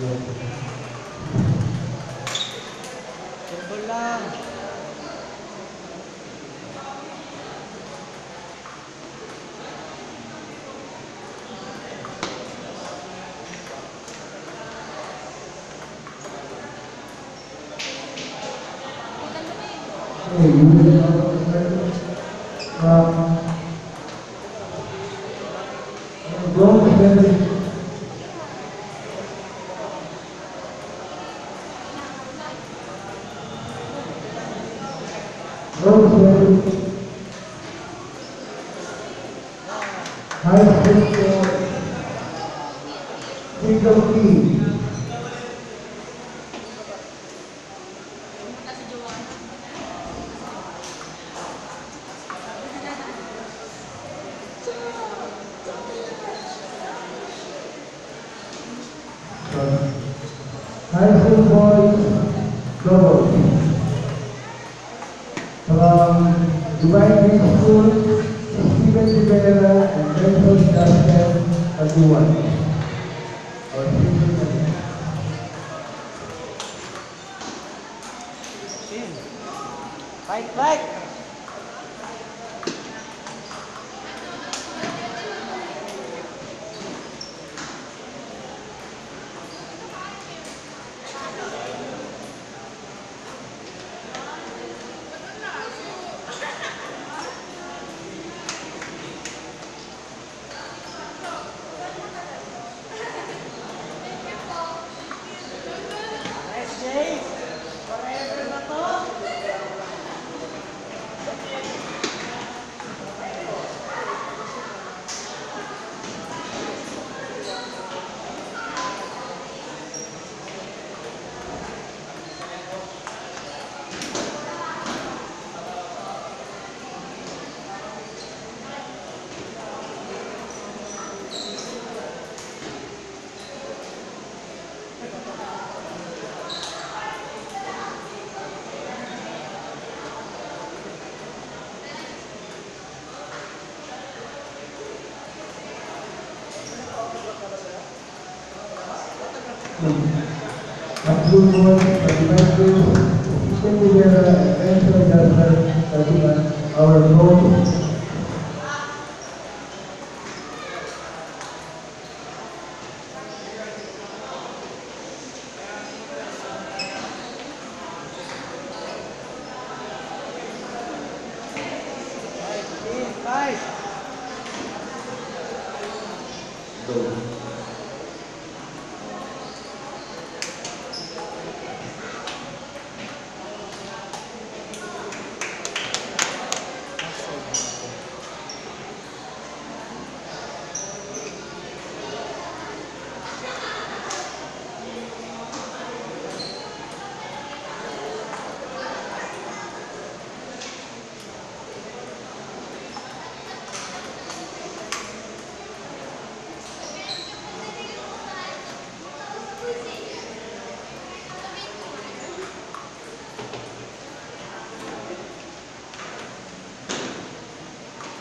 Tungkol you. um, high school single key High school boys double from Dubai Beach School, Steven Rivera and Aguilar. Fight, fight! Thank you.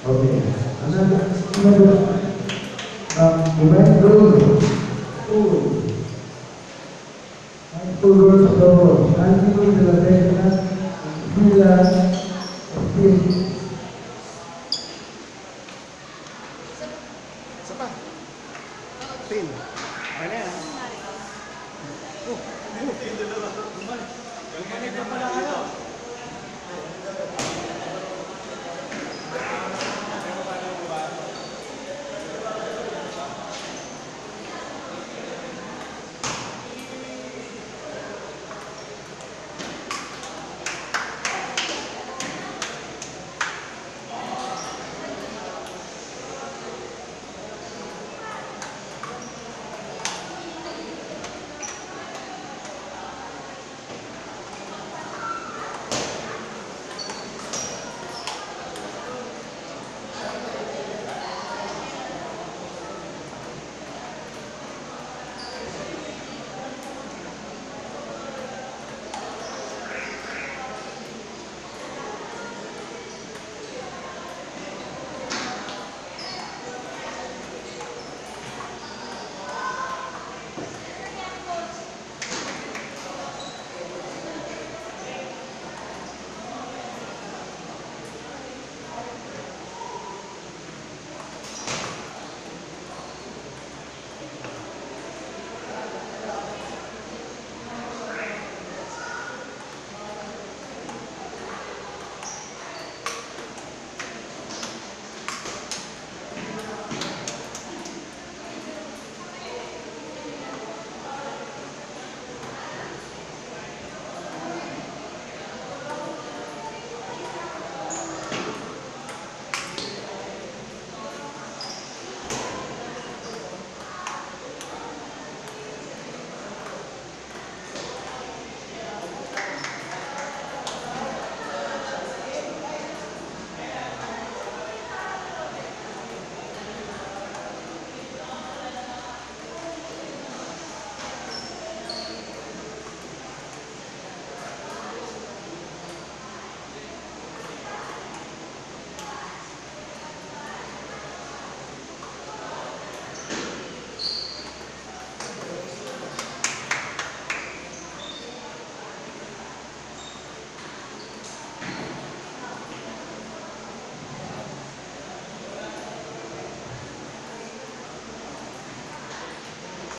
Oke, nah, anak-anak semua dulu. Turun? Turun. Turun ke turun di lantai tengah. Sembilan. Oke. Siapa? Tin. Mana? Uh, uh. Tin dulu. Ke mana?